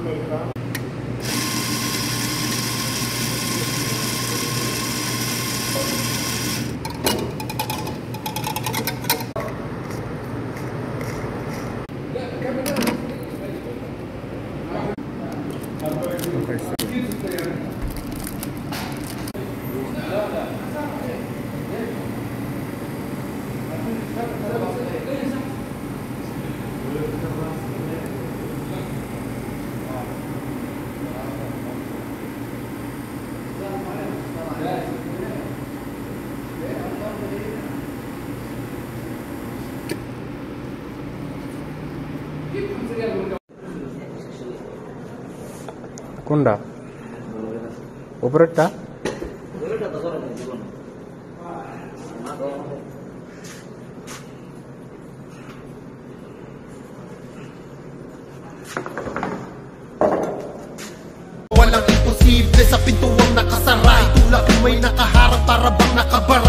America কোনটা উপরেরটা Walang imposible sa pintuang nakasara Itulak kung may nakaharap para bang nakabara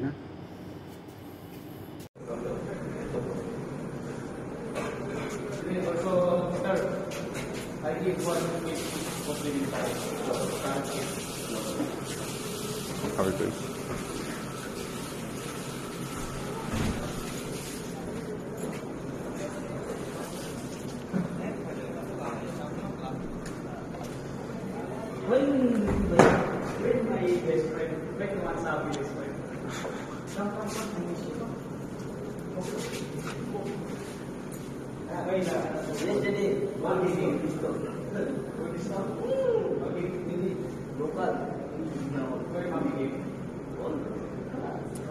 na? How it is. lagi best friend Baik to sabi best friend sampai sampai ini semua Jadi, jadi, one minute. Kita stop. Kita stop. Ini lokal. Now, okay, one minute.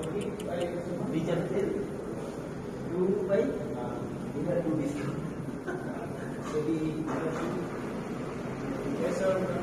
Okay, by semua. Bicar til. Dulu by. Bicar dulu bisa. Jadi. Yes, sir.